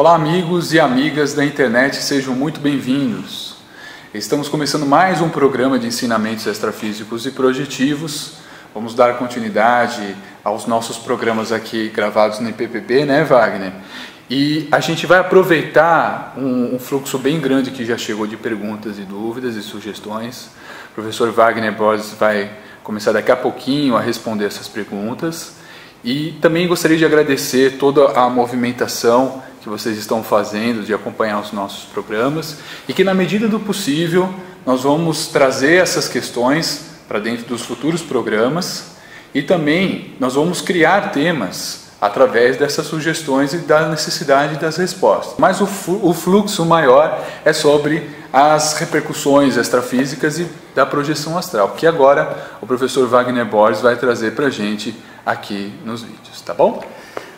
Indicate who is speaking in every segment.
Speaker 1: Olá, amigos e amigas da internet, sejam muito bem-vindos. Estamos começando mais um programa de ensinamentos extrafísicos e projetivos. Vamos dar continuidade aos nossos programas aqui gravados no IPPB, né, Wagner? E a gente vai aproveitar um, um, fluxo bem grande que já chegou de perguntas e dúvidas e sugestões. O professor Wagner Borges vai começar daqui a pouquinho a responder essas perguntas. E também gostaria de agradecer toda a movimentação que vocês estão fazendo de acompanhar os nossos programas e que, na medida do possível, nós vamos trazer essas questões para dentro dos futuros programas e também nós vamos criar temas através dessas sugestões e da necessidade das respostas. Mas o, o fluxo maior é sobre as repercussões extrafísicas e da projeção astral, que agora o professor Wagner Borges vai trazer para a gente aqui nos vídeos, tá bom?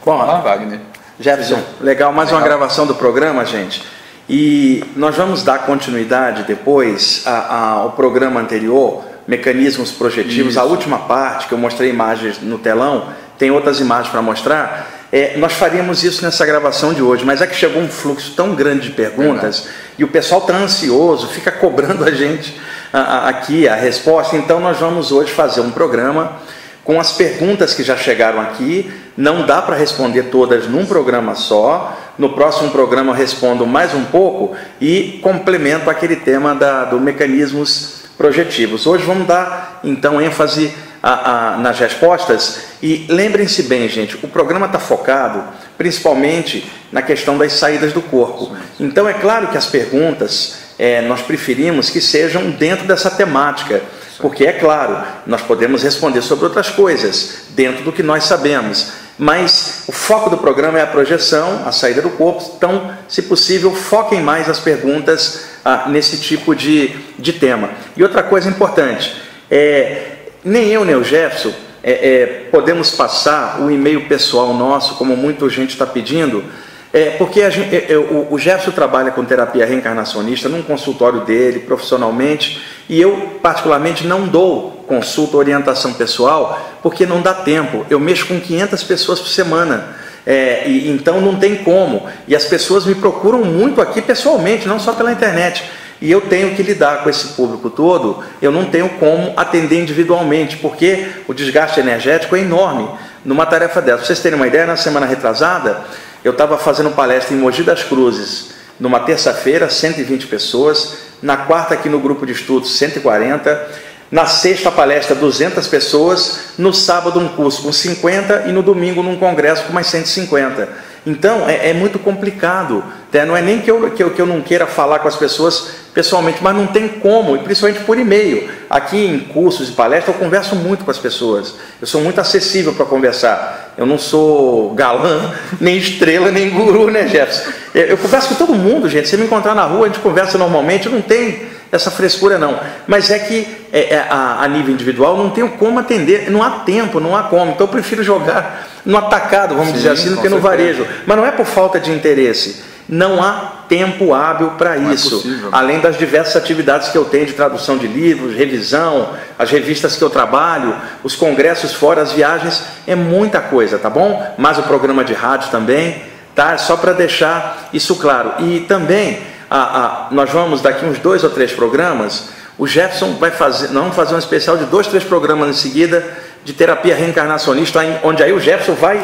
Speaker 2: Bom, lá, Wagner. Jefferson, legal, mais legal. uma gravação do programa, gente. E nós vamos dar continuidade depois ao programa anterior, Mecanismos Projetivos, Isso. a última parte que eu mostrei imagens no telão tem outras imagens para mostrar. É, nós faríamos isso nessa gravação de hoje, mas é que chegou um fluxo tão grande de perguntas e o pessoal está ansioso, fica cobrando a gente a, a, aqui a resposta. Então, nós vamos hoje fazer um programa com as perguntas que já chegaram aqui. Não dá para responder todas num programa só. No próximo programa respondo mais um pouco e complemento aquele tema da, do mecanismos projetivos. Hoje vamos dar então ênfase a, a, nas respostas. E lembrem-se bem, gente, o programa está focado principalmente na questão das saídas do corpo. Então é claro que as perguntas é, nós preferimos que sejam dentro dessa temática. Porque, é claro, nós podemos responder sobre outras coisas, dentro do que nós sabemos. Mas o foco do programa é a projeção, a saída do corpo. Então, se possível, foquem mais as perguntas ah, nesse tipo de, de tema. E outra coisa importante, é, nem eu nem o Jefferson é, é, podemos passar o e-mail pessoal nosso, como muita gente está pedindo, é, porque gente, é, é, o, Jefferson trabalha com terapia reencarnacionista num consultório dele, profissionalmente, e eu, particularmente, não dou consulta, orientação pessoal, porque não dá tempo. Eu mexo com 500 pessoas por semana. É, e, então não tem como. E as pessoas me procuram muito aqui pessoalmente, não só pela internet e eu tenho que lidar com esse público todo, eu não tenho como atender individualmente, porque o desgaste energético é enorme numa tarefa dessa. Pra vocês terem uma ideia, na semana retrasada, eu estava fazendo palestra em Mogi das Cruzes, numa terça-feira, 120 pessoas, na quarta aqui no grupo de estudos, 140, na sexta palestra, 200 pessoas, no sábado um curso com 50 e no domingo num congresso com mais 150. Então é, é muito complicado. Né? Não é nem que eu, que, eu, que eu não queira falar com as pessoas pessoalmente, mas não tem como, e principalmente por e-mail. Aqui em cursos e palestras eu converso muito com as pessoas. Eu sou muito acessível para conversar. Eu não sou galã, nem estrela, nem guru, né, Jefferson? Eu, eu converso com todo mundo, gente. Se me encontrar na rua, a gente conversa normalmente, não tem essa frescura não. Mas é que é, é, a, a, nível individual não tenho como atender, não há tempo, não há como. Então eu prefiro jogar no atacado, vamos Sim, dizer assim, do que no certeza. varejo. Mas não é por falta de interesse. Não há tempo hábil para é isso. É além das diversas atividades que eu tenho de tradução de livros, revisão, as revistas que eu trabalho, os congressos fora, as viagens, é muita coisa, tá bom? Mas o programa de rádio também, tá? Só para deixar isso claro. E também a, a, nós vamos daqui uns dois ou três programas, o Jefferson vai fazer, nós vamos fazer um especial de dois, três programas em seguida de terapia reencarnacionista, onde aí o Jefferson vai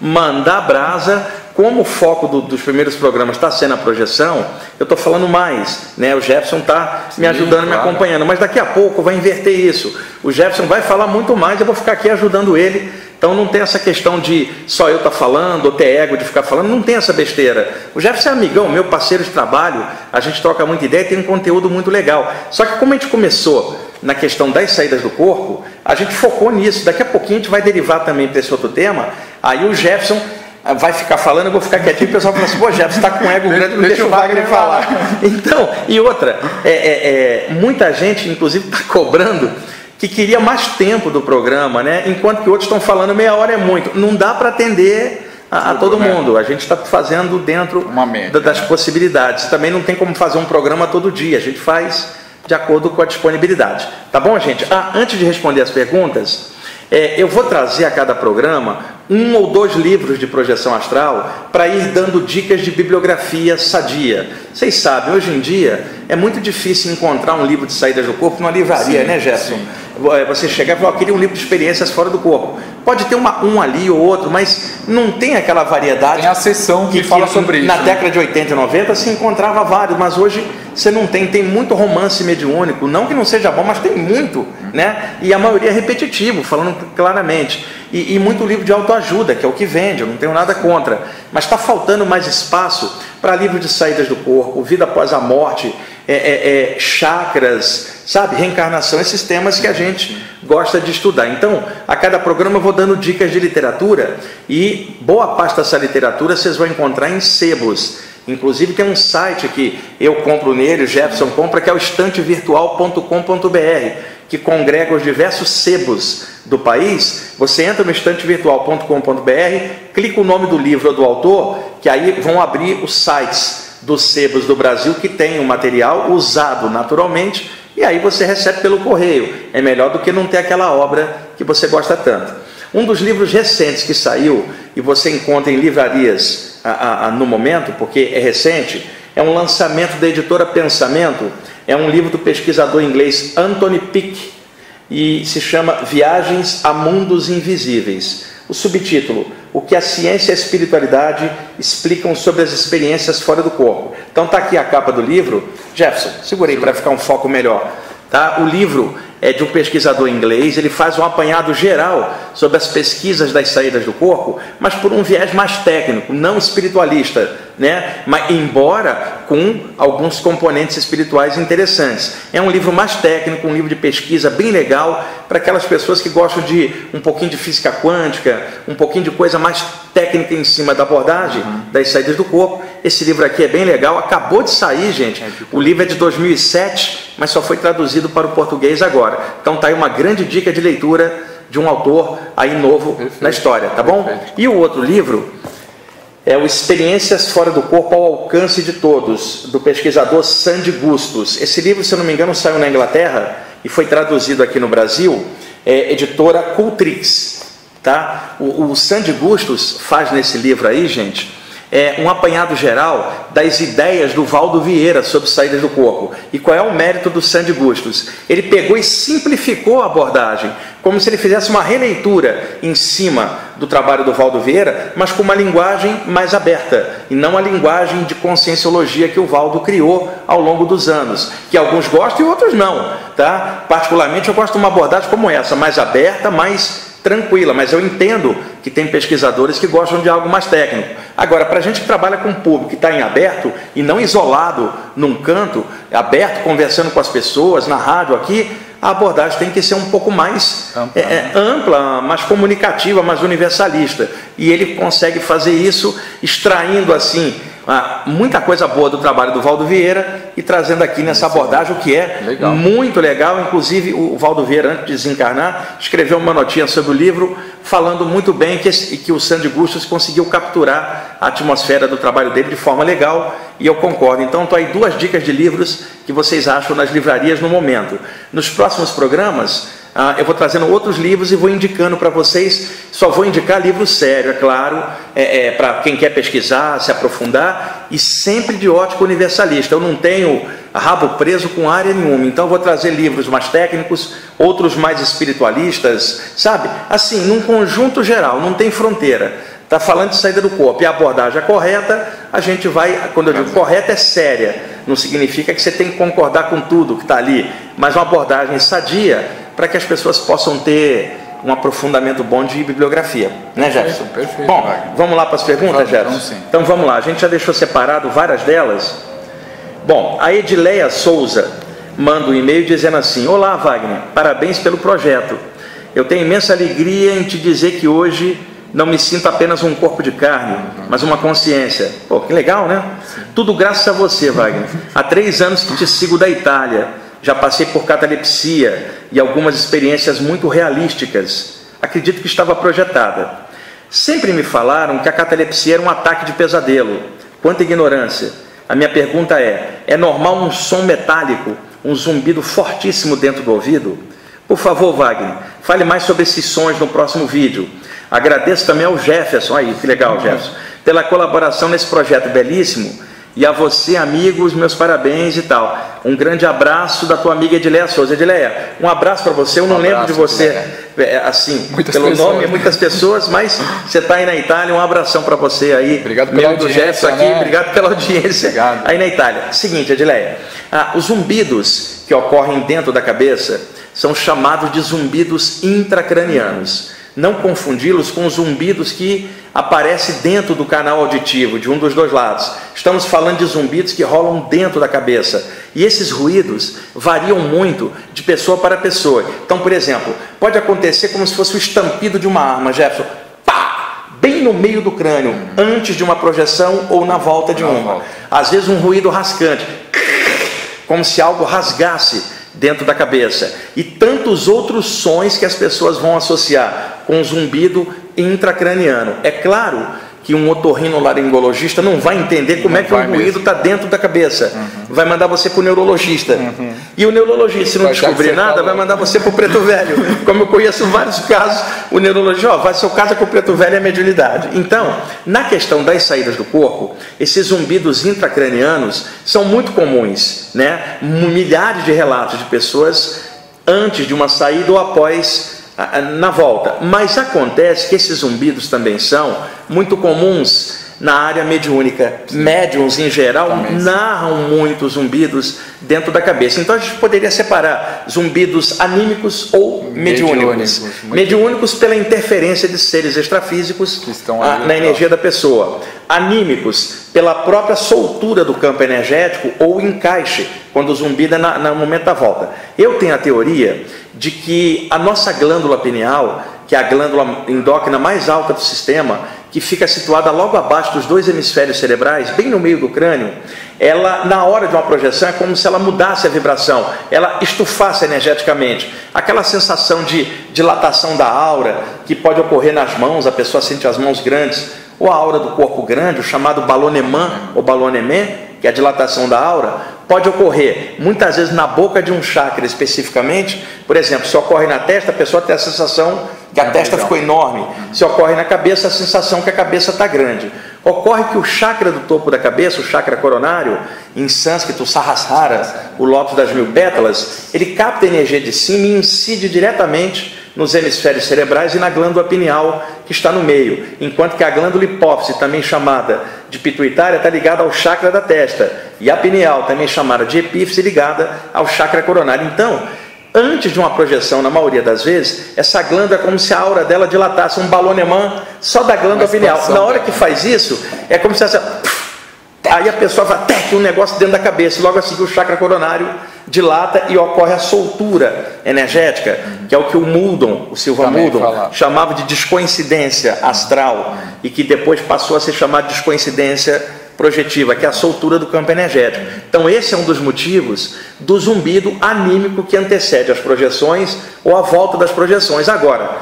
Speaker 2: mandar brasa, como o foco do, dos primeiros programas está sendo a projeção, eu estou falando mais, né? O Jefferson está me ajudando, claro. me acompanhando, mas daqui a pouco vai inverter isso. O Jefferson vai falar muito mais, eu vou ficar aqui ajudando ele então não tem essa questão de só eu estar tá falando, ou ter ego de ficar falando, não tem essa besteira. O Jefferson é amigão, meu parceiro de trabalho, a gente troca muita ideia e tem um conteúdo muito legal. Só que como a gente começou na questão das saídas do corpo, a gente focou nisso. Daqui a pouquinho a gente vai derivar também para esse outro tema. Aí o Jefferson vai ficar falando, eu vou ficar quietinho, o pessoal fala assim, pô, Jefferson está com ego grande, deixa, deixa o Wagner falar. Então, e outra, é, é, é, muita gente, inclusive, está cobrando que queria mais tempo do programa, né? enquanto que outros estão falando meia hora é muito. Não dá para atender a, a todo né? mundo. A gente está fazendo dentro média, das né? possibilidades. Também não tem como fazer um programa todo dia. A gente faz de acordo com a disponibilidade. Tá bom, gente? Ah, antes de responder as perguntas, é, eu vou trazer a cada programa um ou dois livros de projeção astral para ir dando dicas de bibliografia sadia. Vocês sabem, hoje em dia é muito difícil encontrar um livro de saídas do corpo numa livraria, sim, né, Gerson? Sim. É, você chegar e falar, eu queria um livro de experiências fora do corpo. Pode ter uma, um ali ou outro, mas não tem aquela variedade.
Speaker 1: Tem a sessão que, que fala sobre
Speaker 2: na
Speaker 1: isso.
Speaker 2: Na né? década de 80 e 90 se encontrava vários, mas hoje você não tem, tem muito romance mediúnico, não que não seja bom, mas tem muito, né? E a maioria é repetitivo, falando claramente. E, e muito livro de autoajuda, que é o que vende, eu não tenho nada contra. Mas está faltando mais espaço para livro de saídas do corpo, vida após a morte, é, é, é, chakras, sabe, reencarnação, esses temas que a gente gosta de estudar. Então, a cada programa eu vou dando dicas de literatura e boa parte dessa literatura vocês vão encontrar em sebos. Inclusive tem um site que eu compro nele, o Jefferson compra, que é o estantevirtual.com.br, que congrega os diversos sebos do país. Você entra no estantevirtual.com.br, clica o nome do livro ou do autor, que aí vão abrir os sites dos sebos do Brasil que tem o material usado naturalmente e aí você recebe pelo correio. É melhor do que não ter aquela obra que você gosta tanto. Um dos livros recentes que saiu e você encontra em livrarias a, a, no momento, porque é recente, é um lançamento da editora Pensamento. É um livro do pesquisador inglês Anthony Pick e se chama Viagens a Mundos Invisíveis. O subtítulo: O que a ciência e a espiritualidade explicam sobre as experiências fora do corpo. Então está aqui a capa do livro. Jefferson, segurei para ficar um foco melhor. Tá? O livro é de um pesquisador inglês, ele faz um apanhado geral sobre as pesquisas das saídas do corpo, mas por um viés mais técnico, não espiritualista, né? Mas embora com alguns componentes espirituais interessantes. É um livro mais técnico, um livro de pesquisa bem legal para aquelas pessoas que gostam de um pouquinho de física quântica, um pouquinho de coisa mais técnica em cima da abordagem uhum. das saídas do corpo. Esse livro aqui é bem legal, acabou de sair, gente. É, o livro é de 2007, mas só foi traduzido para o português agora. Então tá aí uma grande dica de leitura de um autor aí novo Perfeito. na história, tá bom? Perfeito. E o outro livro é o Experiências Fora do Corpo ao Alcance de Todos, do pesquisador Sandy Gustos. Esse livro, se eu não me engano, saiu na Inglaterra e foi traduzido aqui no Brasil, é editora Cultrix. Tá? O, o Sandy Gustos faz nesse livro aí, gente, é, um apanhado geral das ideias do Valdo Vieira sobre saídas do corpo. E qual é o mérito do Sandy Bustos? Ele pegou e simplificou a abordagem, como se ele fizesse uma releitura em cima do trabalho do Valdo Vieira, mas com uma linguagem mais aberta, e não a linguagem de conscienciologia que o Valdo criou ao longo dos anos, que alguns gostam e outros não. Tá? Particularmente eu gosto de uma abordagem como essa, mais aberta, mais tranquila, mas eu entendo que tem pesquisadores que gostam de algo mais técnico. Agora, para a gente que trabalha com o público, que está em aberto e não isolado num canto, aberto, conversando com as pessoas, na rádio aqui, a abordagem tem que ser um pouco mais ampla, é, é, ampla, mais comunicativa, mais universalista. E ele consegue fazer isso extraindo assim ah, muita coisa boa do trabalho do Valdo Vieira e trazendo aqui nessa abordagem o que é legal. muito legal. Inclusive, o Valdo Vieira, antes de desencarnar, escreveu uma notinha sobre o livro, falando muito bem que, que o Sandy Gustos conseguiu capturar a atmosfera do trabalho dele de forma legal e eu concordo. Então, estou aí duas dicas de livros que vocês acham nas livrarias no momento. Nos próximos programas, ah, eu vou trazendo outros livros e vou indicando para vocês. Só vou indicar livro sério, é claro, é, é para quem quer pesquisar, se aprofundar, e sempre de ótica universalista. Eu não tenho rabo preso com área nenhuma, então eu vou trazer livros mais técnicos, outros mais espiritualistas, sabe? Assim, num conjunto geral, não tem fronteira. Está falando de saída do corpo e a abordagem é correta, a gente vai, quando eu digo correta, é séria. Não significa que você tem que concordar com tudo que está ali, mas uma abordagem sadia para que as pessoas possam ter um aprofundamento bom de bibliografia, né, Jefferson? Perfeito. Bom, vamos lá para as perguntas, Jefferson? Então vamos lá, a gente já deixou separado várias delas. Bom, a Edileia Souza manda um e-mail dizendo assim: Olá, Wagner, parabéns pelo projeto. Eu tenho imensa alegria em te dizer que hoje não me sinto apenas um corpo de carne, mas uma consciência. Pô, que legal, né? Tudo graças a você, Wagner. Há três anos que te sigo da Itália já passei por catalepsia e algumas experiências muito realísticas. Acredito que estava projetada. Sempre me falaram que a catalepsia era um ataque de pesadelo. Quanta ignorância. A minha pergunta é: é normal um som metálico, um zumbido fortíssimo dentro do ouvido? Por favor, Wagner, fale mais sobre esses sons no próximo vídeo. Agradeço também ao Jefferson, aí, que legal, Jefferson, pela colaboração nesse projeto belíssimo. E a você, amigos, meus parabéns e tal. Um grande abraço da tua amiga Edileia Souza. Edileia, um abraço para você. Eu não um lembro de você é, assim, muitas pelo pessoas. nome, muitas pessoas, mas você está aí na Itália. Um abração para você aí.
Speaker 1: Obrigado pela
Speaker 2: do
Speaker 1: Jefferson
Speaker 2: aqui. Né? Obrigado pela audiência Obrigado. aí na Itália. Seguinte, Edileia, ah, os zumbidos que ocorrem dentro da cabeça são chamados de zumbidos intracranianos não confundi-los com os zumbidos que aparecem dentro do canal auditivo, de um dos dois lados. Estamos falando de zumbidos que rolam dentro da cabeça. E esses ruídos variam muito de pessoa para pessoa. Então, por exemplo, pode acontecer como se fosse o estampido de uma arma, Jefferson. Pá! Bem no meio do crânio, antes de uma projeção ou na volta de uma. Às vezes um ruído rascante, como se algo rasgasse dentro da cabeça. E tantos outros sons que as pessoas vão associar com zumbido intracraniano. É claro que um otorrinolaringologista não vai entender como não é que um ruído está dentro da cabeça. Uhum. Vai mandar você para o neurologista. Uhum. E o neurologista, se não vai descobrir nada, vai mandar você para o preto velho. Como eu conheço vários casos, o neurologista, ó, vai seu caso é com o preto velho é mediunidade. Então, na questão das saídas do corpo, esses zumbidos intracranianos são muito comuns. Né? Milhares de relatos de pessoas antes de uma saída ou após na volta. Mas acontece que esses zumbidos também são muito comuns na área mediúnica. Médiums, em geral, narram muitos zumbidos dentro da cabeça. Então a gente poderia separar zumbidos anímicos ou mediúnicos. Mediúnicos, mediúnicos pela interferência de seres extrafísicos ah, na energia da pessoa. Anímicos pela própria soltura do campo energético ou encaixe, quando o zumbido é na, no momento da volta. Eu tenho a teoria de que a nossa glândula pineal, que é a glândula endócrina mais alta do sistema, que fica situada logo abaixo dos dois hemisférios cerebrais, bem no meio do crânio, ela, na hora de uma projeção, é como se ela mudasse a vibração, ela estufasse energeticamente. Aquela sensação de dilatação da aura, que pode ocorrer nas mãos, a pessoa sente as mãos grandes, ou a aura do corpo grande, o chamado balonemã ou balonemé, que é a dilatação da aura, pode ocorrer muitas vezes na boca de um chakra especificamente. Por exemplo, se ocorre na testa, a pessoa tem a sensação que a é testa ficou enorme. Se ocorre na cabeça, a sensação que a cabeça está grande. Ocorre que o chakra do topo da cabeça, o chakra coronário, em sânscrito Sahasrara, o lótus das mil pétalas, ele capta energia de cima e incide diretamente nos hemisférios cerebrais e na glândula pineal que está no meio, enquanto que a glândula hipófise, também chamada de pituitária, está ligada ao chakra da testa, e a pineal, também chamada de epífise, ligada ao chakra coronário. Então, antes de uma projeção, na maioria das vezes, essa glândula é como se a aura dela dilatasse um balonemã só da glândula pineal. Na hora que faz isso, é como se essa. Aí a pessoa vai, que um negócio dentro da cabeça, logo assim o chakra coronário dilata e ocorre a soltura energética, que é o que o Muldon, o Silva Também Muldon, chamava de descoincidência astral e que depois passou a ser chamado de descoincidência projetiva, que é a soltura do campo energético. Então, esse é um dos motivos do zumbido anímico que antecede as projeções ou a volta das projeções. Agora,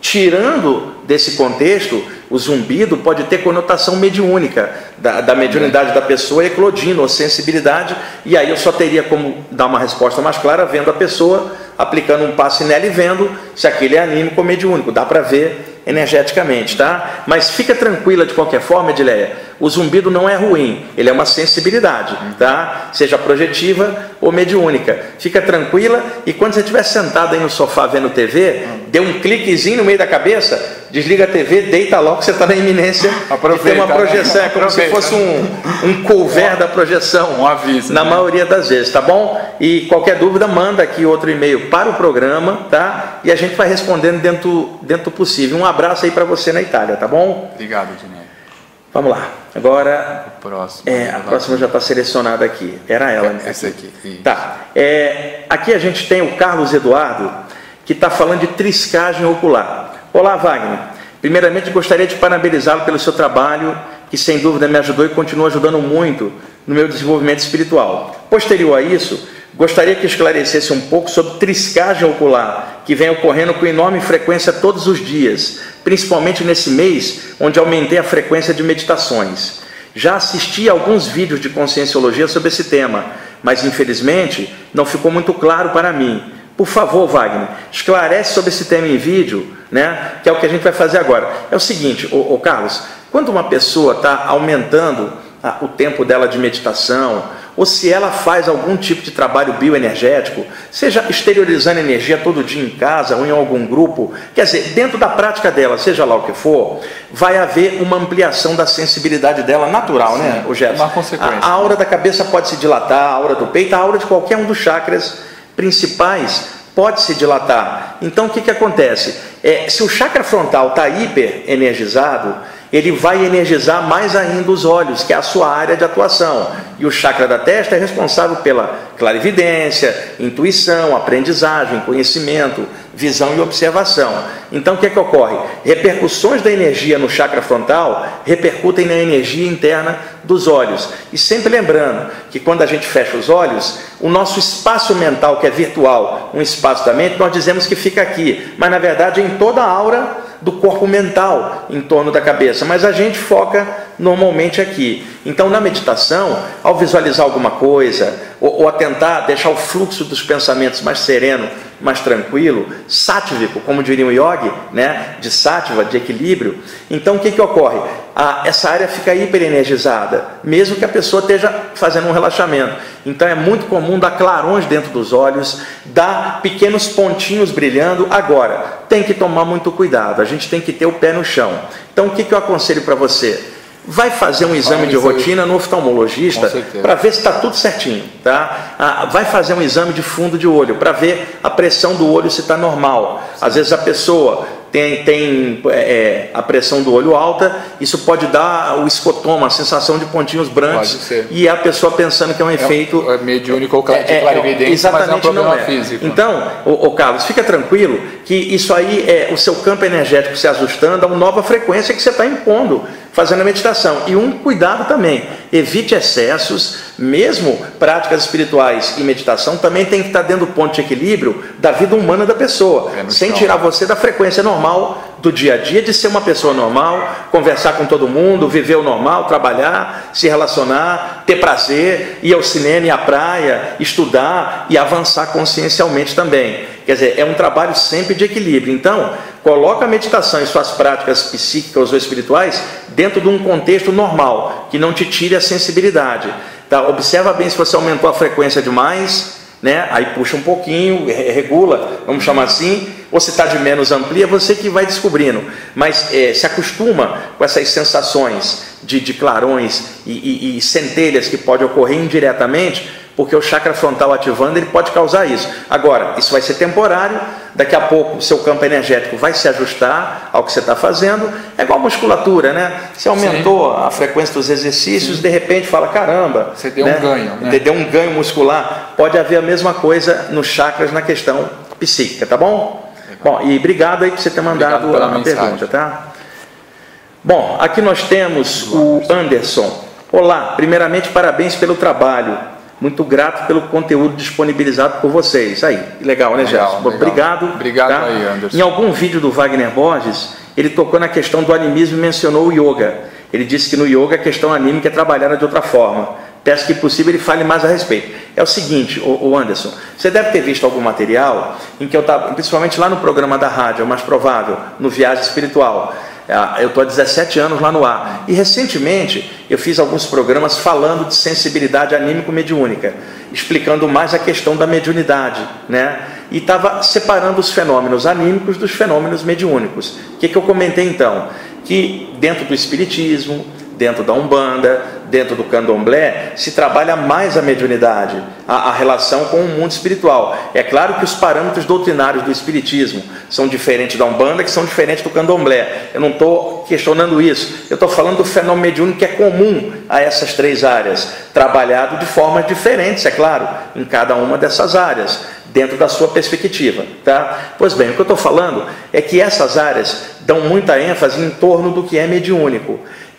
Speaker 2: tirando desse contexto, o zumbido pode ter conotação mediúnica, da, da mediunidade da pessoa eclodindo, ou sensibilidade, e aí eu só teria como dar uma resposta mais clara vendo a pessoa, aplicando um passe nela e vendo se aquele é anímico ou mediúnico. Dá para ver energeticamente, tá? Mas fica tranquila de qualquer forma, Edileia, o zumbido não é ruim, ele é uma sensibilidade, tá? Seja projetiva ou mediúnica. Fica tranquila e quando você estiver sentado aí no sofá vendo TV, dê um cliquezinho no meio da cabeça, desliga a TV, deita logo você está na iminência Aproveita, de ter uma projeção, né? é como Aproveita. se fosse um, um couvert da projeção,
Speaker 1: um aviso,
Speaker 2: na né? maioria das vezes, tá bom? E qualquer dúvida, manda aqui outro e-mail para o programa, tá? E a gente vai respondendo dentro, dentro do possível. Um abraço aí para você na Itália, tá bom?
Speaker 1: Obrigado, Dinei.
Speaker 2: Vamos lá. Agora.
Speaker 1: O próximo.
Speaker 2: É, a próxima já está selecionada aqui. Era ela, né?
Speaker 1: Essa aqui. Isso.
Speaker 2: Tá. É, aqui a gente tem o Carlos Eduardo, que está falando de triscagem ocular. Olá, Wagner. Primeiramente, gostaria de parabenizá-lo pelo seu trabalho, que sem dúvida me ajudou e continua ajudando muito no meu desenvolvimento espiritual. Posterior a isso, Gostaria que esclarecesse um pouco sobre triscagem ocular, que vem ocorrendo com enorme frequência todos os dias, principalmente nesse mês, onde aumentei a frequência de meditações. Já assisti a alguns vídeos de conscienciologia sobre esse tema, mas infelizmente não ficou muito claro para mim. Por favor, Wagner, esclarece sobre esse tema em vídeo, né? Que é o que a gente vai fazer agora. É o seguinte, ô, ô Carlos, quando uma pessoa está aumentando a, o tempo dela de meditação, ou se ela faz algum tipo de trabalho bioenergético, seja exteriorizando energia todo dia em casa ou em algum grupo, quer dizer, dentro da prática dela, seja lá o que for, vai haver uma ampliação da sensibilidade dela natural, né, Sim, né, o Gerson?
Speaker 1: Uma consequência.
Speaker 2: A, a aura da cabeça pode se dilatar, a aura do peito, a aura de qualquer um dos chakras principais pode se dilatar. Então o que, que acontece? É, se o chakra frontal está hiper energizado, ele vai energizar mais ainda os olhos, que é a sua área de atuação. E o chakra da testa é responsável pela clarividência, intuição, aprendizagem, conhecimento, visão e observação. Então o que é que ocorre? Repercussões da energia no chakra frontal repercutem na energia interna dos olhos. E sempre lembrando que quando a gente fecha os olhos, o nosso espaço mental, que é virtual, um espaço da mente, nós dizemos que fica aqui, mas na verdade em toda a aura do corpo mental em torno da cabeça, mas a gente foca normalmente aqui. Então, na meditação, ao visualizar alguma coisa, ou, ou a tentar deixar o fluxo dos pensamentos mais sereno, mais tranquilo, sátivico, como diria o yogi, né? de sátiva, de equilíbrio, então o que, que ocorre? A, essa área fica hiperenergizada, mesmo que a pessoa esteja fazendo um relaxamento. Então é muito comum dar clarões dentro dos olhos, dar pequenos pontinhos brilhando. Agora, tem que tomar muito cuidado, a gente tem que ter o pé no chão. Então o que, que eu aconselho para você? vai fazer um exame de rotina no oftalmologista para ver se está tudo certinho, tá? Ah, vai fazer um exame de fundo de olho para ver a pressão do olho se está normal. Às vezes a pessoa tem, tem é, é, a pressão do olho alta, isso pode dar o escotoma, a sensação de pontinhos brancos, e a pessoa pensando que é um é efeito.
Speaker 1: É mediúnico ou de é, é, clarividência, exatamente mas é um problema não é. físico.
Speaker 2: Então, o, o, Carlos, fica tranquilo que isso aí é o seu campo energético se ajustando a uma nova frequência que você está impondo fazendo a meditação. E um cuidado também, evite excessos, mesmo práticas espirituais e meditação também tem que estar dentro do ponto de equilíbrio da vida humana da pessoa, é sem tirar você da frequência normal do dia a dia de ser uma pessoa normal, conversar com todo mundo, viver o normal, trabalhar, se relacionar, ter prazer, ir ao cinema e à praia, estudar e avançar consciencialmente também. Quer dizer, é um trabalho sempre de equilíbrio. Então, coloca a meditação e suas práticas psíquicas ou espirituais dentro de um contexto normal, que não te tire a sensibilidade. Tá? Observa bem se você aumentou a frequência demais, né? aí puxa um pouquinho, regula, vamos chamar assim, ou se está de menos amplia, você que vai descobrindo. Mas é, se acostuma com essas sensações de, de clarões e, e, e centelhas que pode ocorrer indiretamente, porque o chakra frontal ativando ele pode causar isso. Agora, isso vai ser temporário, daqui a pouco o seu campo energético vai se ajustar ao que você está fazendo. É igual a musculatura, né? Você aumentou Sim. a frequência dos exercícios, Sim. de repente fala, caramba.
Speaker 1: Você deu né? um ganho. Né?
Speaker 2: Deu um ganho muscular. Pode haver a mesma coisa nos chakras na questão psíquica, tá bom? Bom, e obrigado aí por você ter mandado a mensagem. pergunta, tá? Bom, aqui nós temos o Anderson. Olá, primeiramente parabéns pelo trabalho. Muito grato pelo conteúdo disponibilizado por vocês. Aí, legal, né, Gerson? Obrigado.
Speaker 1: Obrigado tá? aí, Anderson.
Speaker 2: Em algum vídeo do Wagner Borges, ele tocou na questão do animismo e mencionou o yoga. Ele disse que no yoga a questão anímica é trabalhada de outra forma. Peço que possível ele fale mais a respeito. É o seguinte, o Anderson, você deve ter visto algum material em que eu estava, principalmente lá no programa da rádio, é o mais provável, no Viagem Espiritual. É, eu estou há 17 anos lá no ar. E recentemente eu fiz alguns programas falando de sensibilidade anímico-mediúnica, explicando mais a questão da mediunidade, né? E estava separando os fenômenos anímicos dos fenômenos mediúnicos. O que, que eu comentei então? Que dentro do Espiritismo, dentro da Umbanda, dentro do Candomblé, se trabalha mais a mediunidade, a, a, relação com o mundo espiritual. É claro que os parâmetros doutrinários do Espiritismo são diferentes da Umbanda, que são diferentes do Candomblé. Eu não estou questionando isso. Eu estou falando do fenômeno mediúnico que é comum a essas três áreas, trabalhado de formas diferentes, é claro, em cada uma dessas áreas dentro da sua perspectiva, tá? Pois bem, o que eu estou falando é que essas áreas dão muita ênfase em torno do que é mediúnico.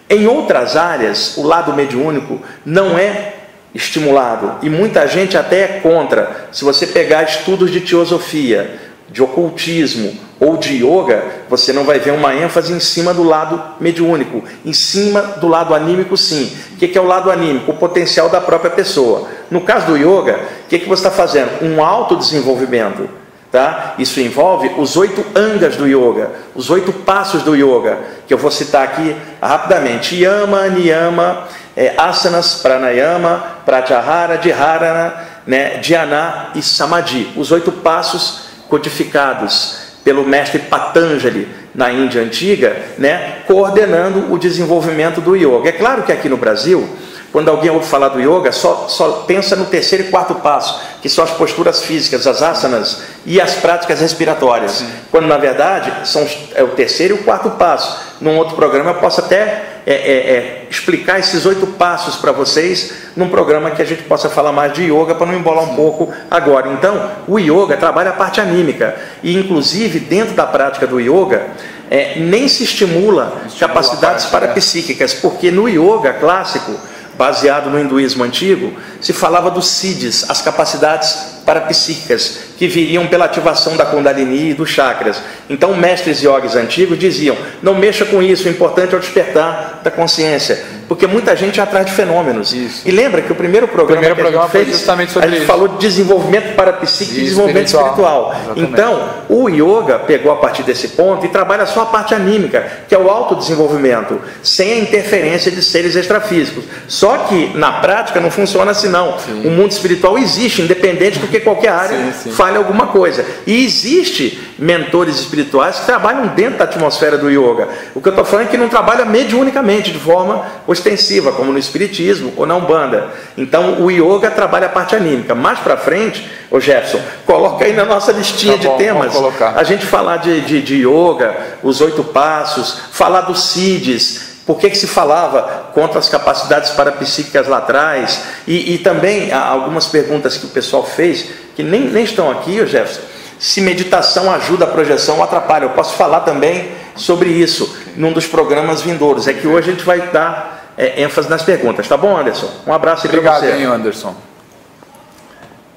Speaker 2: Em outras áreas, o lado mediúnico não é estimulado e muita gente até é contra. Se você pegar estudos de teosofia, de ocultismo ou de yoga, você não vai ver uma ênfase em cima do lado mediúnico, em cima do lado anímico, sim. O que é o lado anímico? O potencial da própria pessoa. No caso do yoga, o que você está fazendo? Um autodesenvolvimento Tá? Isso envolve os oito angas do yoga, os oito passos do yoga, que eu vou citar aqui rapidamente: Yama, Niyama, é, Asanas, Pranayama, Pratyahara, Dharana, né, Dhyana e Samadhi. Os oito passos codificados pelo mestre Patanjali na Índia antiga, né, coordenando o desenvolvimento do yoga. É claro que aqui no Brasil quando alguém ouve falar do yoga, só, só pensa no terceiro e quarto passo, que são as posturas físicas, as asanas e as práticas respiratórias. Sim. Quando na verdade são é o terceiro e o quarto passo. Num outro programa eu posso até é, é, é, explicar esses oito passos para vocês num programa que a gente possa falar mais de yoga para não embolar um pouco agora. Então, o yoga trabalha a parte anímica e, inclusive, dentro da prática do yoga, é, nem se estimula, estimula capacidades parte, parapsíquicas, porque no yoga clássico baseado no hinduísmo antigo, se falava dos siddhis, as capacidades parapsíquicas que viriam pela ativação da Kundalini e dos chakras. Então, mestres yogis antigos diziam: não mexa com isso, o importante é o despertar da consciência, porque muita gente é atrás de fenômenos. Isso. E lembra que o primeiro programa,
Speaker 1: o primeiro programa
Speaker 2: fez,
Speaker 1: justamente sobre
Speaker 2: a gente isso. falou de desenvolvimento parapsíquico e desenvolvimento espiritual. espiritual. Então, o yoga pegou a partir desse ponto e trabalha só a parte anímica, que é o autodesenvolvimento, sem a interferência de seres extrafísicos. Só que na prática não funciona assim não. Sim. O mundo espiritual existe, independente do que qualquer área sim, sim. fale alguma coisa. E existe mentores espirituais que trabalham dentro da atmosfera do yoga. O que eu estou falando é que não trabalha mediunicamente, de forma ostensiva, como no espiritismo ou na Umbanda. Então o yoga trabalha a parte anímica. Mais para frente, o Jefferson, coloca aí na nossa listinha tá bom, de temas. A gente falar de, de, de yoga, os oito passos, falar dos CIDs, por que, que se falava contra as capacidades parapsíquicas lá atrás? E, e também algumas perguntas que o pessoal fez, que nem, nem estão aqui, Jefferson. Se meditação ajuda a projeção ou atrapalha. Eu posso falar também sobre isso num dos programas vindouros. É que hoje a gente vai dar é, ênfase nas perguntas. Tá bom, Anderson? Um abraço
Speaker 1: aí para você. Obrigado, Anderson.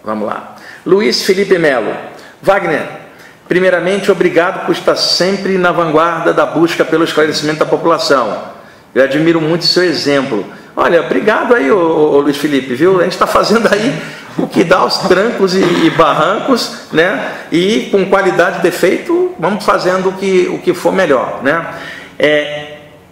Speaker 2: Vamos lá. Luiz Felipe Melo. Wagner, primeiramente, obrigado por estar sempre na vanguarda da busca pelo esclarecimento da população. Eu admiro muito seu exemplo. Olha, obrigado aí, ô, ô, Luiz Felipe, viu? A gente está fazendo aí o que dá os trancos e, e, barrancos, né? E com qualidade de defeito, vamos fazendo o que, o que for melhor, né? É,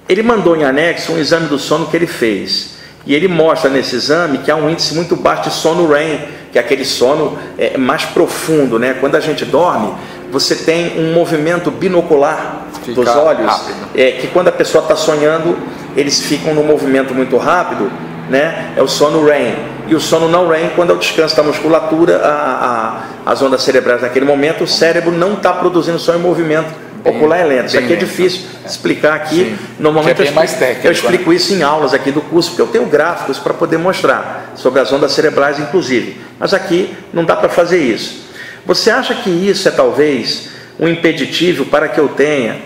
Speaker 2: ele mandou em anexo um exame do sono que ele fez. E ele mostra nesse exame que há um índice muito baixo de sono REM, que é aquele sono é, mais profundo, né? Quando a gente dorme, você tem um movimento binocular Fica dos olhos, é, que quando a pessoa está sonhando, eles ficam no movimento muito rápido, né? É o sono REM. E o sono não REM, quando é o descanso da musculatura, a, a, as ondas cerebrais naquele momento, o cérebro não está produzindo só em movimento ocular é lento. Isso aqui é difícil é. explicar aqui. Sim. Normalmente é eu, explico, técnico, eu explico isso em aulas aqui do curso, porque eu tenho gráficos para poder mostrar sobre as ondas cerebrais, inclusive. Mas aqui não dá para fazer isso. Você acha que isso é talvez um impeditivo para que eu tenha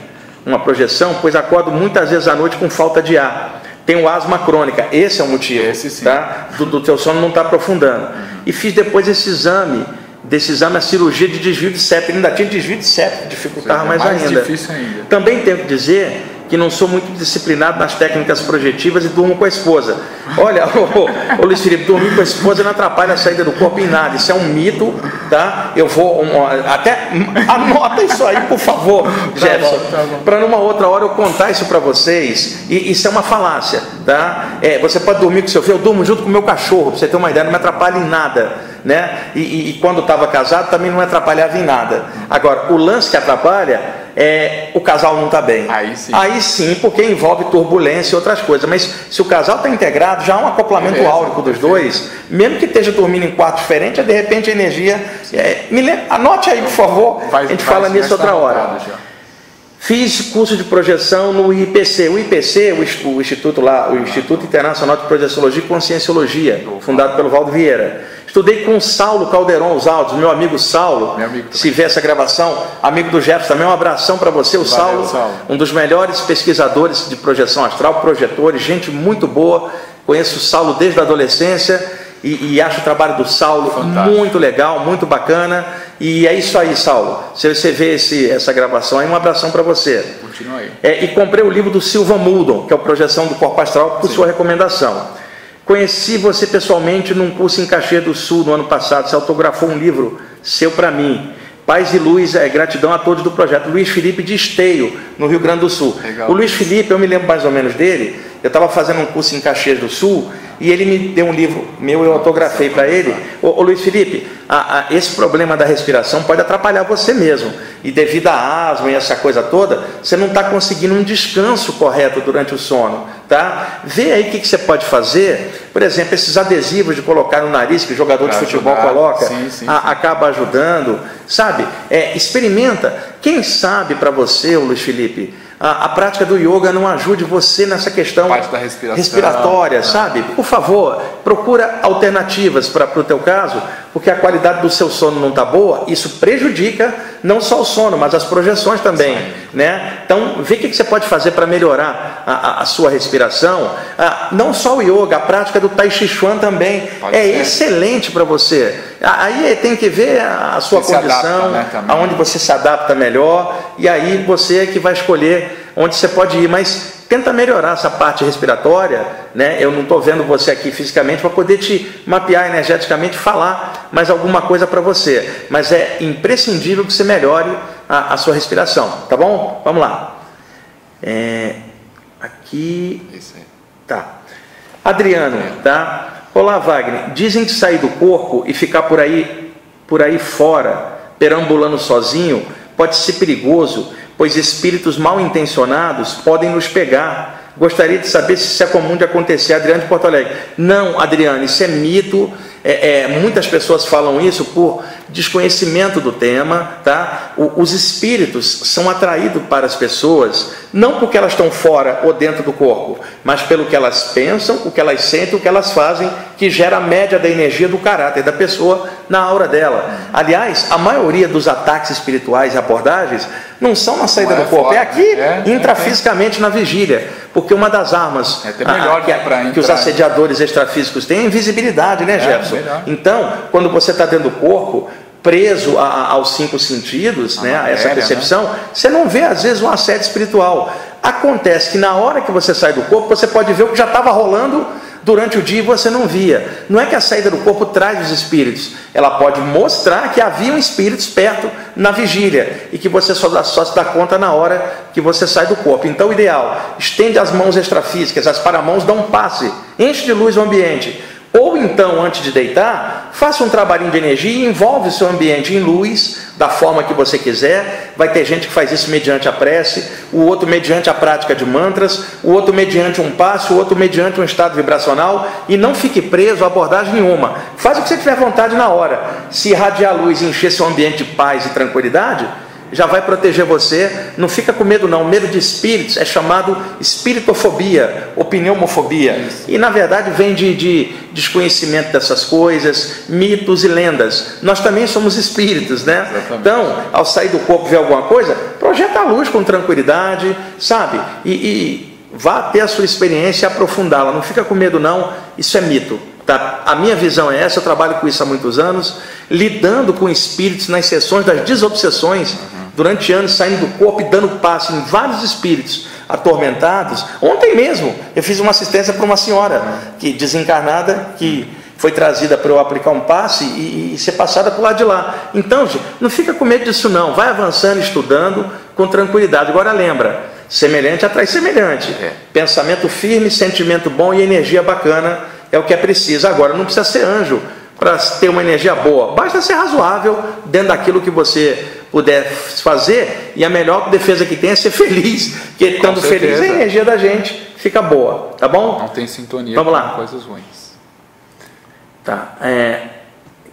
Speaker 2: uma projeção? Pois acordo muitas vezes à noite com falta de ar. Tenho asma crônica, esse é o motivo. Esse sim. Tá? Do, do teu sono não está aprofundando. Uhum. E fiz depois esse exame desse exame a cirurgia de desvio de septo. ainda tinha desvio de septo, dificultava mais, mais ainda.
Speaker 1: ainda.
Speaker 2: Também tenho que dizer que não sou muito disciplinado nas técnicas projetivas e durmo com a esposa. Olha, ô, ô, Luiz Felipe, dormir com a esposa não atrapalha a saída do corpo em nada. Isso é um mito, tá? Eu vou um, até anota isso aí, por favor, tá Jefferson, tá para numa outra hora eu contar isso para vocês. E isso é uma falácia, tá? É, você pode dormir com seu filho, eu durmo junto com o meu cachorro, para você ter uma ideia, não me atrapalha em nada, né? E, e, e quando estava casado também não atrapalhava em nada. Agora, o lance que atrapalha é, o casal não está bem.
Speaker 1: Aí sim.
Speaker 2: Aí sim, porque envolve turbulência e outras coisas. Mas se o casal está integrado, já há um acoplamento Beleza, áurico dos dois, mesmo que esteja dormindo em quarto diferente, de repente a energia. É, me anote aí, por favor. Faz, a gente faz, fala nisso outra hora. Fiz curso de projeção no IPC. O IPC, o Instituto lá, o Instituto Internacional de Projeciologia e Conscienciologia, fundado pelo Valdo Vieira. Estudei com o Saulo Calderon, os áudios, meu amigo Saulo. Meu amigo se vê essa gravação, amigo do Jefferson também, um abração para você. O Saulo, Saulo, um dos melhores pesquisadores de projeção astral, projetores, gente muito boa. Conheço o Saulo desde a adolescência e, e acho o trabalho do Saulo Fantástico. muito legal, muito bacana. E é isso aí, Saulo. Se você vê esse, essa gravação aí, um abração para você.
Speaker 1: Continua aí.
Speaker 2: É, e comprei o livro do Silva Muldon, que é o Projeção do Corpo Astral, por Sim. sua recomendação. Conheci você pessoalmente num curso em Caxias do Sul no ano passado. Você autografou um livro seu para mim. Paz e luz, é, gratidão a todos do projeto. Luiz Felipe de Esteio, no Rio Grande do Sul. Legal. O Luiz Felipe, eu me lembro mais ou menos dele, eu estava fazendo um curso em Caxias do Sul e ele me deu um livro meu, eu autografei para ele. Ô, ô, Luiz Felipe, a, a, esse problema da respiração pode atrapalhar você mesmo. E devido à asma e essa coisa toda, você não está conseguindo um descanso correto durante o sono. Tá? Vê aí o que, que, você pode fazer. Por exemplo, esses adesivos de colocar no nariz que o jogador pra de futebol ajudar. coloca, sim, sim, a, sim. acaba ajudando. Sabe? É, experimenta. Quem sabe para você, Luiz Felipe, a, a, prática do yoga não ajude você nessa questão respiratória, sabe? Por favor, procura alternativas para o teu caso, porque a qualidade do seu sono não está boa, isso prejudica não só o sono, mas as projeções também. Né? Então, vê o que você pode fazer para melhorar a, a, a, sua respiração. Ah, não só o yoga, a prática do Tai Chi Chuan também pode é ser. excelente para você. Aí tem que ver a sua você condição, adapta, né, aonde você se adapta melhor, e aí você é que vai escolher onde você pode ir. Mas tenta melhorar essa parte respiratória, né? Eu não estou vendo você aqui fisicamente para poder te mapear energeticamente, falar mais alguma coisa para você. Mas é imprescindível que você melhore a, a sua respiração, tá bom? Vamos lá. É, aqui. Tá. Adriano, tá? Olá, Wagner. Dizem que sair do corpo e ficar por aí, por aí fora, perambulando sozinho, pode ser perigoso pois espíritos mal intencionados podem nos pegar. Gostaria de saber se isso é comum de acontecer, Adriano de Porto Alegre. Não, Adriano, isso é mito. É, é, muitas pessoas falam isso por desconhecimento do tema, tá? O, os espíritos são atraídos para as pessoas não porque elas estão fora ou dentro do corpo, mas pelo que elas pensam, o que elas sentem, o que elas fazem, que gera a média da energia do caráter da pessoa na aura dela. Aliás, a maioria dos ataques espirituais e abordagens não são na saída do é corpo, é aqui, é, intrafisicamente na vigília. Porque uma das armas
Speaker 1: é melhor,
Speaker 2: a, que, que, os assediadores extrafísicos têm é invisibilidade, né, é, Jefferson? então, quando você está dentro do corpo, preso a, a, aos cinco sentidos, a né, matéria, a essa percepção, né? você não vê às vezes um assédio espiritual. Acontece que na hora que você sai do corpo, você pode ver o que já estava rolando durante o dia e você não via. Não é que a saída do corpo traz os espíritos, ela pode mostrar que havia um espírito perto na vigília e que você só, dá, só se dá conta na hora que você sai do corpo. Então, o ideal, estende as mãos extrafísicas, as paramãos dão um passe, enche de luz o ambiente. Ou então, antes de deitar, faça um trabalhinho de energia e envolve o seu ambiente em luz, da forma que você quiser. Vai ter gente que faz isso mediante a prece, o outro mediante a prática de mantras, o outro mediante um passo, o outro mediante um estado vibracional. E não fique preso a abordagem nenhuma. Faz o que você tiver vontade na hora. Se irradiar luz e encher seu ambiente de paz e tranquilidade, já vai proteger você. Não fica com medo, não. Medo de espíritos é chamado espiritofobia ou pneumofobia. E na verdade vem de, de, desconhecimento dessas coisas, mitos e lendas. Nós também somos espíritos, né? Exatamente. Então, ao sair do corpo ver alguma coisa, projeta a luz com tranquilidade, sabe? E, e vá ter a sua experiência e aprofundá-la. Não fica com medo, não. Isso é mito. Tá? A minha visão é essa, eu trabalho com isso há muitos anos, lidando com espíritos nas sessões das desobsessões durante anos saindo do corpo e dando passo em vários espíritos atormentados. Ontem mesmo eu fiz uma assistência para uma senhora que desencarnada que foi trazida para eu aplicar um passe e, e, ser passada para o lado de lá. Então, gente, não fica com medo disso não. Vai avançando, estudando com tranquilidade. Agora lembra, semelhante atrai semelhante. É. Pensamento firme, sentimento bom e energia bacana é o que é preciso. Agora não precisa ser anjo para ter uma energia boa. Basta ser razoável dentro daquilo que você puder fazer, e a melhor defesa que tem é ser feliz, porque estando feliz a energia da gente fica boa, tá bom?
Speaker 1: Não tem sintonia
Speaker 2: Vamos lá.
Speaker 1: com coisas ruins.
Speaker 2: Tá, é,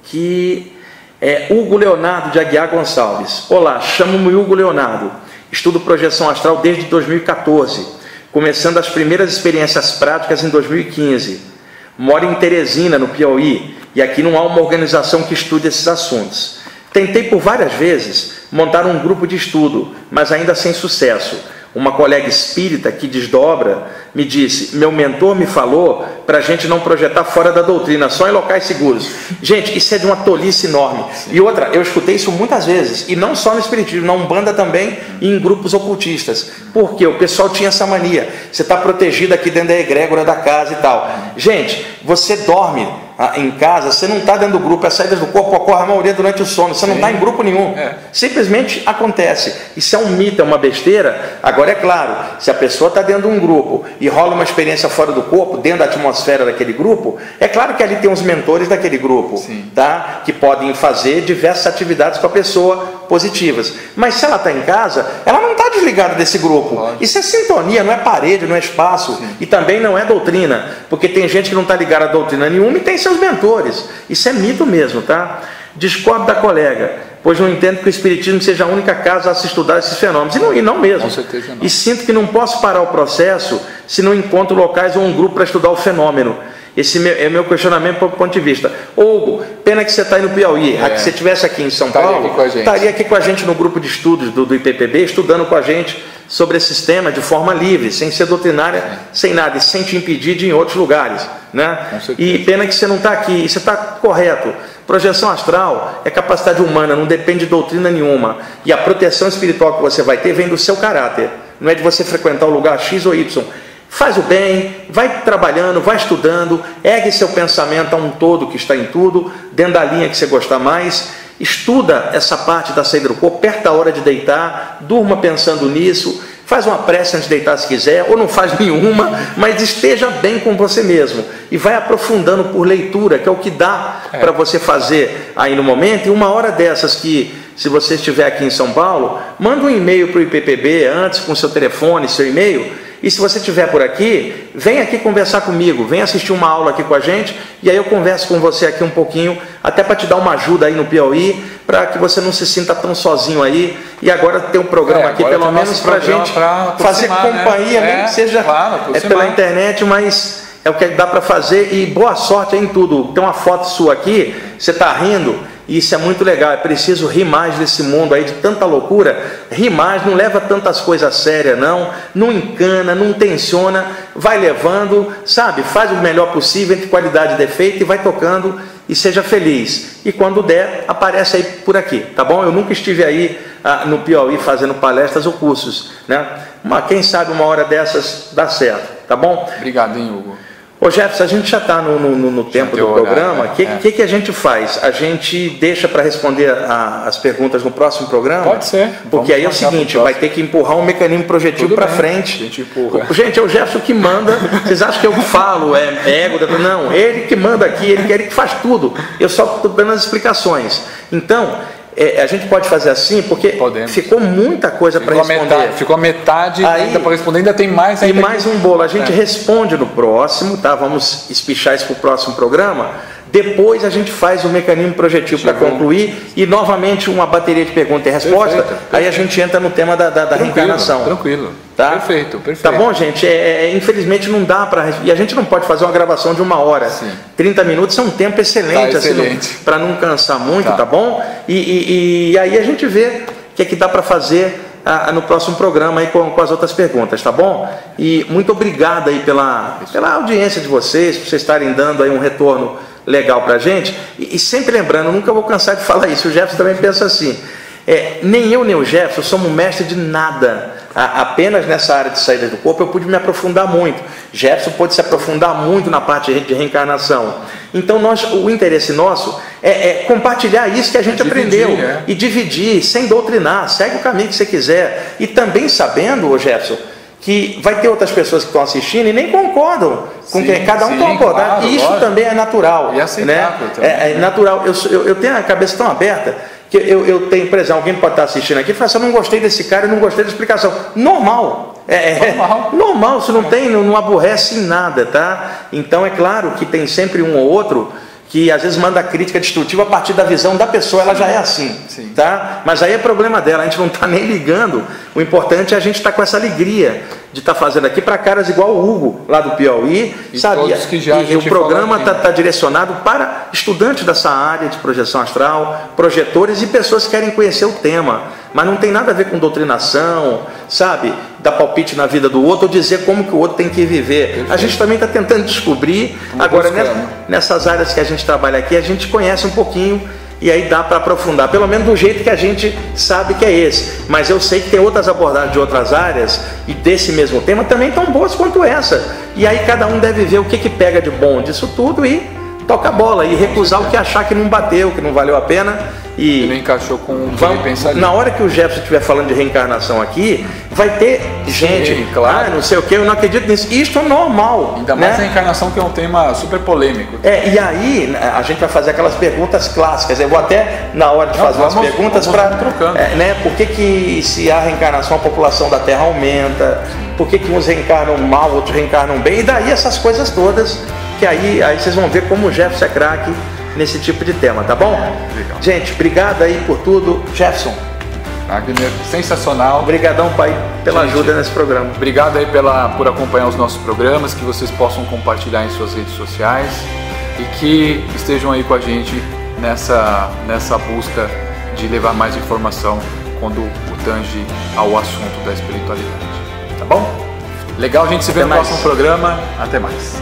Speaker 2: que é Hugo Leonardo de Aguiar Gonçalves. Olá, chamo-me Hugo Leonardo, estudo projeção astral desde 2014, começando as primeiras experiências práticas em 2015. Moro em Teresina, no Piauí, e aqui não há uma organização que estude esses assuntos. Tentei por várias vezes montar um grupo de estudo, mas ainda sem sucesso. Uma colega espírita que desdobra me disse: Meu mentor me falou para a gente não projetar fora da doutrina, só em locais seguros. Gente, isso é de uma tolice enorme. E outra, eu escutei isso muitas vezes, e não só no Espiritismo, na Umbanda também e em grupos ocultistas. Porque o pessoal tinha essa mania. Você está protegido aqui dentro da egrégora da casa e tal. Gente, você dorme ah, em casa, você não está dentro do grupo, as saídas do corpo ocorrem a maioria durante o sono, você não está em grupo nenhum. É. Simplesmente acontece. Isso é um mito, é uma besteira. Agora é claro, se a pessoa está dentro de um grupo e rola uma experiência fora do corpo, dentro da atmosfera daquele grupo, é claro que ali tem os mentores daquele grupo, Sim. tá? Que podem fazer diversas atividades com a pessoa positivas. Mas se ela está em casa, ela não está desligada desse grupo. Isso é sintonia, não é parede, não é espaço. Sim. E também não é doutrina. Porque tem gente que não está ligada a doutrina nenhuma e tem seus mentores. Isso é mito mesmo, tá? Descobre da colega, pois não entendo que o Espiritismo seja a única casa a se estudar esses fenômenos. E não, e não mesmo. Com certeza não. E sinto que não posso parar o processo se não encontro locais ou um grupo para estudar o fenômeno. Esse é meu questionamento do ponto de vista. Hugo, pena que você está aí no Piauí. É. Se você estivesse aqui em São estaria Paulo, aqui estaria aqui com a gente no grupo de estudos do, do IPPB, estudando com a gente sobre esse tema de forma livre, sem ser doutrinária, é. sem nada, e sem te impedir de ir em outros lugares. Né? E pena que você não está aqui, e você está correto. Projeção astral é capacidade humana, não depende de doutrina nenhuma. E a proteção espiritual que você vai ter vem do seu caráter. Não é de você frequentar o lugar X ou Y. Faz o bem, vai trabalhando, vai estudando, ergue seu pensamento a um todo que está em tudo, dentro da linha que você gostar mais. Estuda essa parte da saída do corpo, perto da hora de deitar, durma pensando nisso, faz uma prece antes de deitar se quiser, ou não faz nenhuma, mas esteja bem com você mesmo. E vai aprofundando por leitura, que é o que dá é. para você fazer aí no momento. E uma hora dessas que, se você estiver aqui em São Paulo, manda um e-mail para o IPPB antes com seu telefone, seu e-mail e se você estiver por aqui, vem aqui conversar comigo, vem assistir uma aula aqui com a gente, e aí eu converso com você aqui um pouquinho, até para te dar uma ajuda aí no Piauí, para que você não se sinta tão sozinho aí. E agora tem um programa é, aqui, pelo menos para a gente fazer né? companhia, né? mesmo que seja claro, é pela internet, mas é o que dá para fazer. E boa sorte em tudo. Tem uma foto sua aqui, você está rindo. E isso é muito legal, é preciso rir mais desse mundo aí de tanta loucura. Rir mais, não leva tantas coisas a sério, não. Não encana, não tensiona, vai levando, sabe? Faz o melhor possível entre qualidade e defeito e vai tocando e seja feliz. E quando der, aparece aí por aqui, tá bom? Eu nunca estive aí ah, no Piauí fazendo palestras ou cursos, né? Mas quem sabe uma hora dessas dá certo, tá bom?
Speaker 1: Obrigado, hein, Hugo.
Speaker 2: Ô Jefferson, a gente já está no, no, no, tempo do programa. O que, é. que, que, a gente faz? A gente deixa para responder a, as perguntas no próximo programa?
Speaker 1: Pode ser.
Speaker 2: Porque Vamos aí é o seguinte, vai ter que empurrar um mecanismo projetivo para frente. A gente empurra. Gente, é o Jefferson que manda. Vocês acham que eu falo, é ego? Não, ele que manda aqui, ele, ele que faz tudo. Eu só estou dando as explicações. Então, é, a gente pode fazer assim, porque Podemos. ficou muita coisa para responder.
Speaker 1: Metade, ficou a metade Aí, ainda para responder, ainda tem mais.
Speaker 2: Ainda e mais um bolo. A gente é. responde no próximo, tá? Vamos espichar isso para o próximo programa. Depois a gente faz o mecanismo projetivo para concluir e novamente uma bateria de pergunta e resposta. Perfeito, perfeito. Aí a gente entra no tema da, da, da tranquilo, reencarnação.
Speaker 1: Tranquilo.
Speaker 2: Tá? Perfeito, perfeito. Tá bom, gente? É, é, infelizmente não dá para. E a gente não pode fazer uma gravação de uma hora. Sim. 30 minutos é um tempo excelente, tá excelente. assim, para não cansar muito, tá, tá bom? E, e, e, aí a gente vê o que é que dá para fazer no próximo programa aí com, com, as outras perguntas, tá bom? E muito obrigado aí pela, pela audiência de vocês, por vocês estarem dando aí um retorno legal para a gente. E, e, sempre lembrando, nunca vou cansar de falar isso, o Jefferson também pensa assim. É, nem eu nem o Jefferson somos mestre de nada. A, apenas nessa área de saída do corpo eu pude me aprofundar muito. Jefferson pôde se aprofundar muito na parte de reencarnação. Então nós, o interesse nosso é, é compartilhar isso que a gente dividir, aprendeu é. e dividir, sem doutrinar, segue o caminho que você quiser. E também sabendo, Jefferson, que vai ter outras pessoas que estão assistindo e nem concordam com sim, quem cada um sim, concordar. Claro, e isso lógico. também é natural. E né? É, é, natural. Eu, eu, eu, tenho a cabeça tão aberta que eu, eu tenho, por exemplo, alguém pode estar assistindo aqui e falar assim, eu não gostei desse cara, eu não gostei da explicação. Normal. É, é normal. normal, se não tem, não, não aborrece em nada, tá? Então é claro que tem sempre um ou outro que às vezes manda crítica destrutiva a partir da visão da pessoa, ela já é assim, Sim. tá? Mas aí é problema dela, a gente não está nem ligando. O importante é a gente estar tá com essa alegria de estar tá fazendo aqui para caras igual o Hugo, lá do Piauí,
Speaker 1: e? Todos que já
Speaker 2: e o programa está tá direcionado para estudantes dessa área de projeção astral, projetores e pessoas que querem conhecer o tema. Mas não tem nada a ver com doutrinação, sabe? Dar palpite na vida do outro ou dizer como que o outro tem que viver. Perfeito. A gente também está tentando descobrir. Estamos Agora, nessas áreas que a gente trabalha aqui, a gente conhece um pouquinho e aí dá para aprofundar, pelo menos do jeito que a gente sabe que é esse. Mas eu sei que tem outras abordagens de outras áreas e desse mesmo tema também tão boas quanto essa. E aí cada um deve ver o que, que pega de bom disso tudo e toca a bola e recusar o que achar que não bateu, que não valeu a pena
Speaker 1: e não encaixou com o
Speaker 2: que vamos, pensaria. Na hora que o Jefferson estiver falando de reencarnação aqui, vai ter gente, Sim, claro. ah, não sei o que, eu não acredito nisso. Isso é normal.
Speaker 1: Ainda mais né? a reencarnação que é um tema super polêmico.
Speaker 2: É, e aí a gente vai fazer aquelas perguntas clássicas. Eu vou até, na hora de não, fazer vamos, umas perguntas para. É, né, por que, que se há reencarnação a população da Terra aumenta? Por que, que uns reencarnam mal, outros reencarnam bem? E daí essas coisas todas que aí, aí vocês vão ver como o Jefferson é craque nesse tipo de tema, tá bom? Legal. Gente, obrigado aí por tudo. Jefferson.
Speaker 1: Wagner, sensacional.
Speaker 2: Obrigadão, pai, pela Gente, ajuda nesse programa.
Speaker 1: Obrigado aí pela, por acompanhar os nossos programas, que vocês possam compartilhar em suas redes sociais e que estejam aí com a gente nessa, nessa busca de levar mais informação quando o tange ao assunto da espiritualidade. Tá bom? Legal, a gente se vê Até no mais. próximo programa. Até mais.